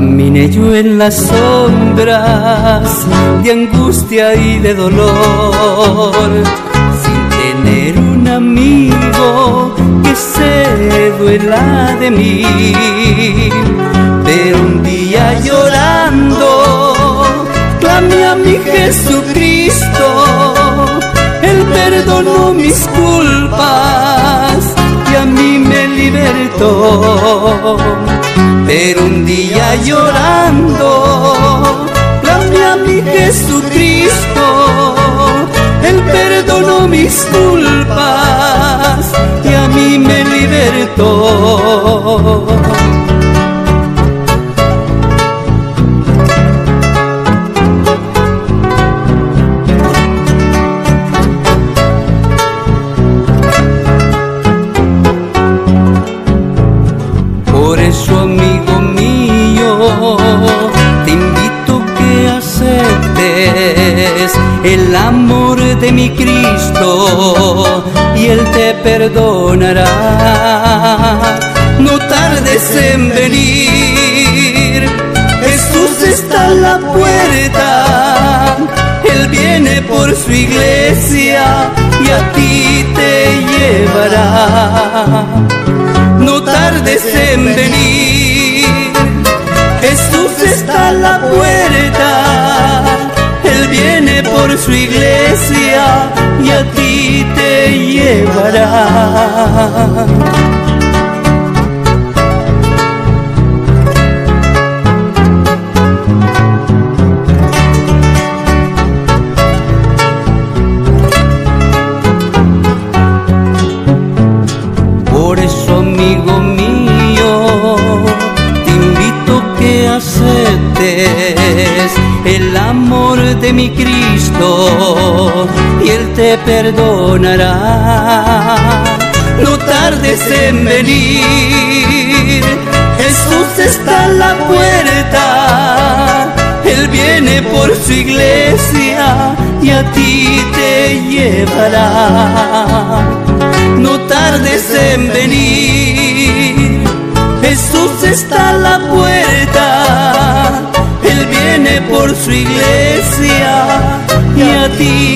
Caminé yo en las sombras de angustia y de dolor, sin tener un amigo que se duela de mí. Pero un día llorando, clamé a mi Jesucristo, Él perdonó mis culpas y a mí me libertó pero un día llorando, clamé a mi Jesucristo, Él perdonó mis culpas el amor de mi Cristo y Él te perdonará. No tardes en venir, Jesús está a la puerta, Él viene por su iglesia y a ti te llevará. No tardes en venir, Jesús está a la puerta su iglesia y a ti te llevará. El amor de mi Cristo y Él te perdonará. No tardes en venir, Jesús está a la puerta, Él viene por su iglesia y a ti te llevará. No tardes en venir, Jesús está a la puerta su iglesia y a ti.